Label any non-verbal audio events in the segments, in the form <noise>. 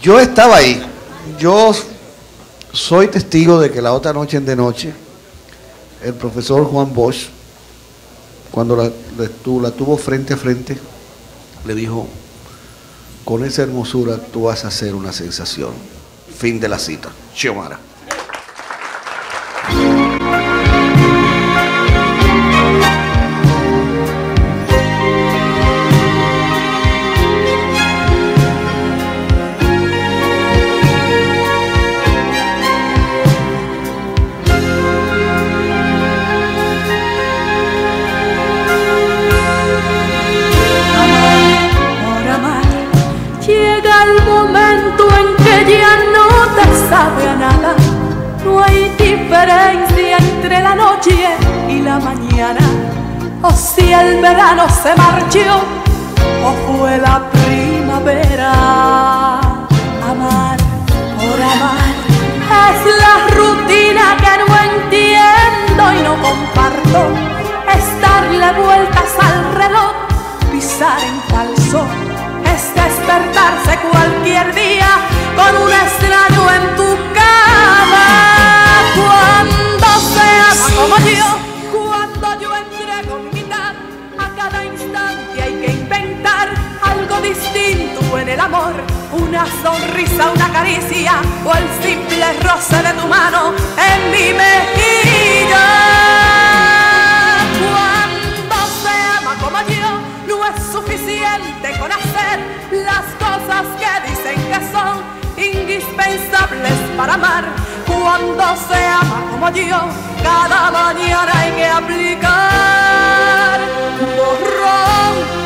Yo estaba ahí. Yo soy testigo de que la otra noche en de noche, el profesor Juan Bosch, cuando la, tuvo frente a frente, le dijo, con esa hermosura tú vas a hacer una sensación. Fin de la cita. Xiomara. Mañana. O si el verano se marchó o fue la primavera. Amar por amar es la rutina que no entiendo y no comparto. Es darle vueltas al reloj, pisar en falso es despertarse cualquier día o el simple roce de tu mano en mi mejilla. Cuando se ama como yo, no es suficiente con hacer las cosas que dicen que son indispensables para amar. Cuando se ama como yo, cada mañana hay que aplicar borrón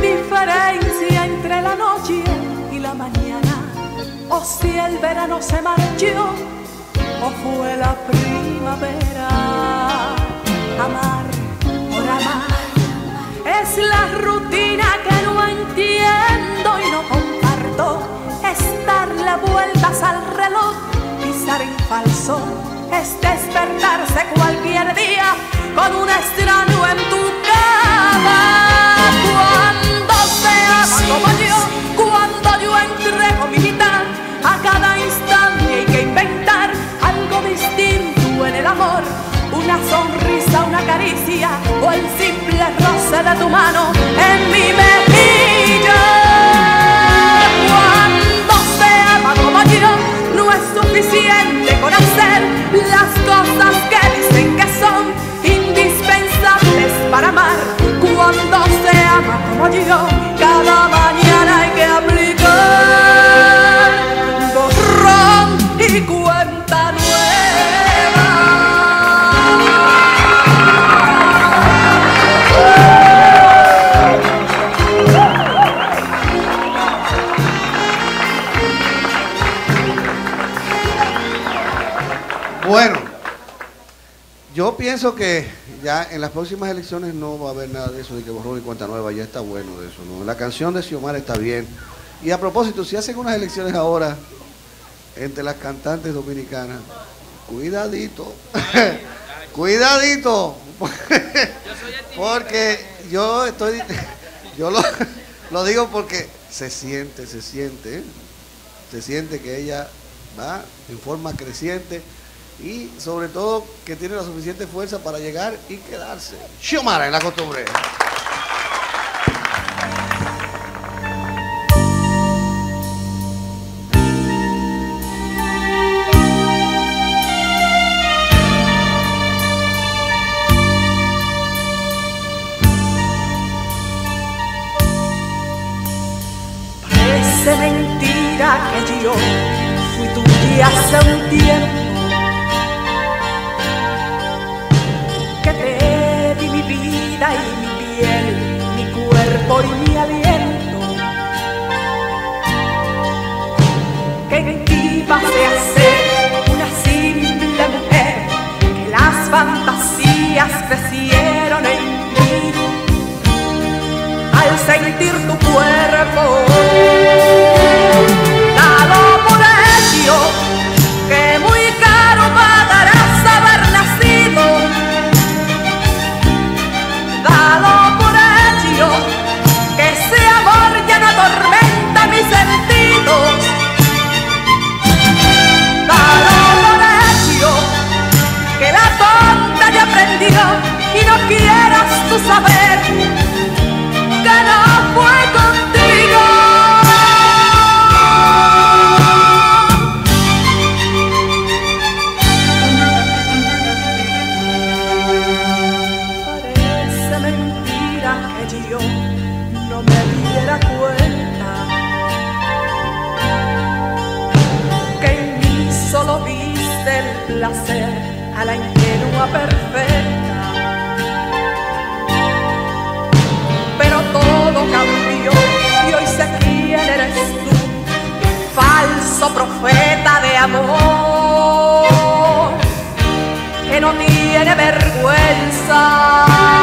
diferencia entre la noche y la mañana, o si el verano se marchó, o fue la primavera. Amar por amar es la rutina que no entiendo y no comparto. Es darle vueltas al reloj, pisar en falso, es despertarse cualquier día con un extraño una sonrisa, una caricia o el simple roce de tu mano en mi mejilla. Cuando se ama como yo no es suficiente con hacer las cosas que yo pienso que ya en las próximas elecciones no va a haber nada de eso, de que borrón y cuenta nueva, ya está bueno de eso, ¿no? La canción de Xiomara está bien. Y a propósito, si hacen unas elecciones ahora entre las cantantes dominicanas, cuidadito, <laughs> cuidadito, <laughs> porque yo estoy, <laughs> yo lo, digo porque se siente, se siente, se siente que ella va en forma creciente y sobre todo que tiene la suficiente fuerza para llegar y quedarse. Xiomara en la costumbre. Parece mentira que yo fui tu día hace un tiempo vida y mi piel, mi cuerpo y mi aliento. Que en ti pase a ser una simple mujer, que las fantasías crecieron. no me diera cuenta que en mí solo viste el placer a la ingenua perfecta. Pero todo cambió y hoy sé quién eres tú, falso profeta de amor que no tiene vergüenza.